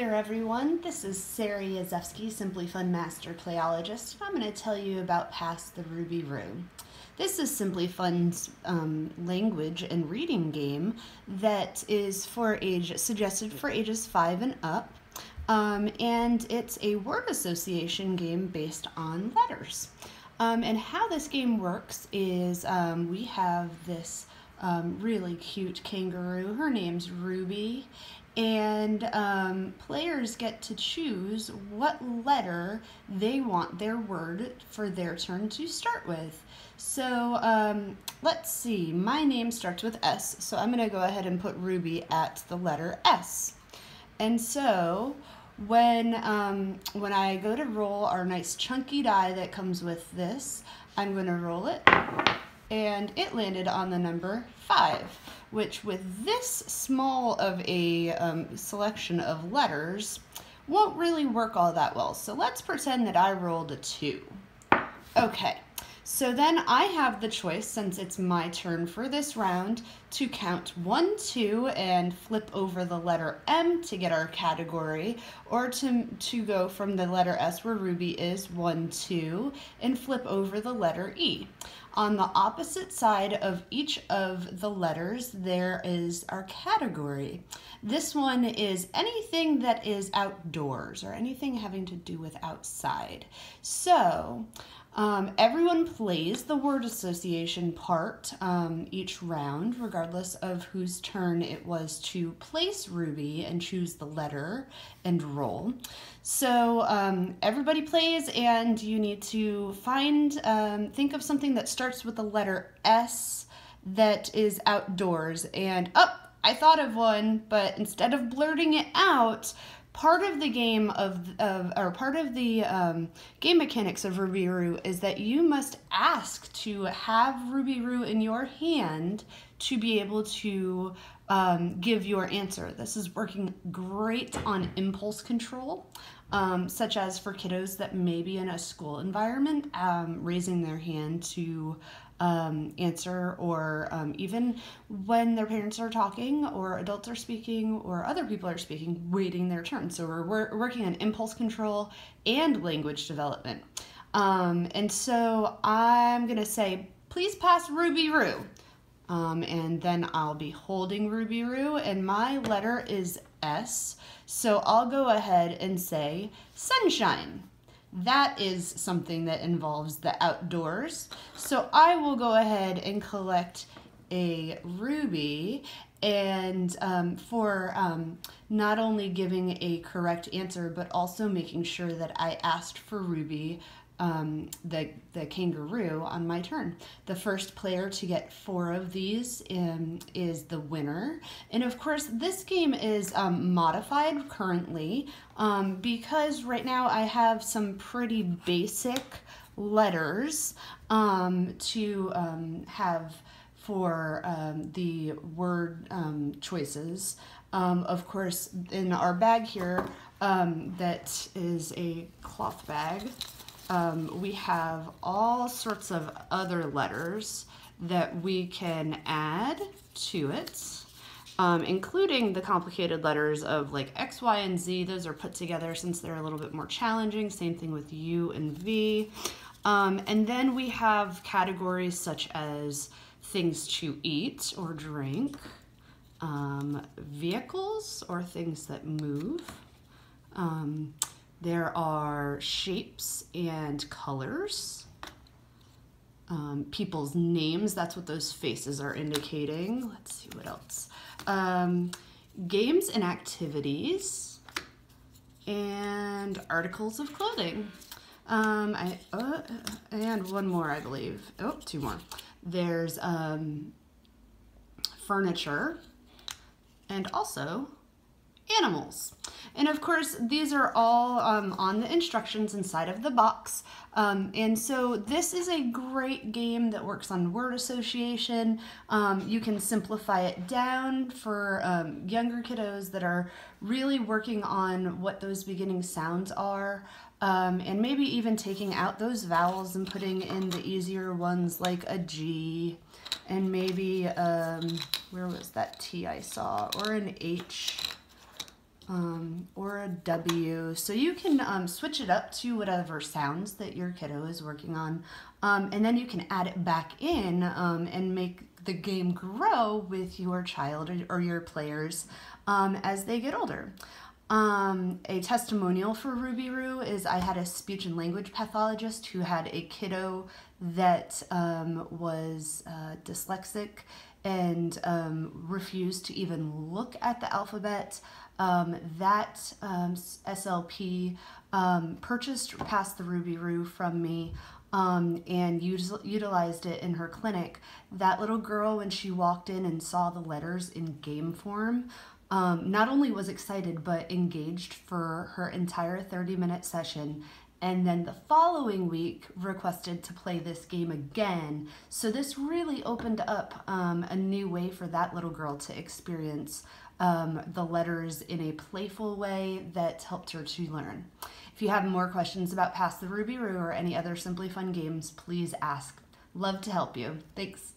there, everyone. This is Sari Yazewski, Simply Fun Master Playologist. and I'm going to tell you about Pass the Rooby Roo. This is Simply Fun's um, language and reading game that is for age suggested for ages five and up, um, and it's a word association game based on letters. Um, and how this game works is um, we have this um, really cute kangaroo. Her name's Rooby, and um, players get to choose what letter they want their word for their turn to start with. So um, let's see, my name starts with S, so I'm going to go ahead and put Rooby at the letter S. And so when, um, when I go to roll our nice chunky die that comes with this, I'm going to roll it, and it landed on the number 5 which with this small of a um, selection of letters won't really work all that well. So let's pretend that I rolled a 2. Okay, so then I have the choice, since it's my turn for this round, to count 1, 2, and flip over the letter M to get our category, or to, to go from the letter S where Rooby is, 1, 2, and flip over the letter E. On the opposite side of each of the letters, there is our category. This one is anything that is outdoors or anything having to do with outside. So um, everyone plays the word association part um, each round, regardless of whose turn it was to place Rooby and choose the letter and roll. So um, everybody plays, and you need to find, um, think of something that starts with the letter S that is outdoors. And, oh, I thought of one, but instead of blurting it out, part of the game of, of or part of the um, game mechanics of Rooby Roo is that you must ask to have Rooby Roo in your hand to be able to um, give your answer. This is working great on impulse control, um, such as for kiddos that may be in a school environment, um, raising their hand to um, answer, or um, even when their parents are talking, or adults are speaking, or other people are speaking, waiting their turn. So we're, we're working on impulse control and language development. Um, and so I'm going to say, please pass Rooby Roo. Um, and then I'll be holding Rooby Roo, and my letter is S. So I'll go ahead and say sunshine that is something that involves the outdoors. So I will go ahead and collect a ruby and um, for um, not only giving a correct answer but also making sure that I asked for ruby um, the, the kangaroo on my turn. The first player to get four of these um, is the winner. And of course, this game is um, modified currently um, because right now I have some pretty basic letters um, to have for the word choices. of course, in our bag here, that is a cloth bag um, we have all sorts of other letters that we can add to it, um, including the complicated letters of like X, Y, and Z. Those are put together since they're a little bit more challenging. Same thing with U and V. Um, and then we have categories such as things to eat or drink, um, vehicles or things that move, um, there are shapes and colors. Um, people's names, that's what those faces are indicating. Let's see what else. Um, games and activities and articles of clothing. Um, I, uh, and one more, I believe. Oh, two more. There's um, furniture and also animals. And of course, these are all um, on the instructions inside of the box. Um, and so this is a great game that works on word association. Um, you can simplify it down for um, younger kiddos that are really working on what those beginning sounds are. Um, and maybe even taking out those vowels and putting in the easier ones like a G and maybe, um, where was that T I saw, or an H um, or a W. So you can um, switch it up to whatever sounds that your kiddo is working on. Um, and then you can add it back in um, and make the game grow with your child or, or your players um, as they get older. Um, a testimonial for Rooby Roo is I had a speech and language pathologist who had a kiddo that um, was uh, dyslexic and um, refused to even look at the alphabet. Um, that um, SLP um, purchased Pass the Rooby Roo from me um, and util- utilized it in her clinic. That little girl, when she walked in and saw the letters in game form, um, not only was excited but engaged for her entire 30 minute session and then the following week requested to play this game again. So this really opened up um, a new way for that little girl to experience um, the letters in a playful way that helped her to learn. If you have more questions about Pass the Rooby Roo or any other Simply Fun games, please ask. Love to help you. Thanks.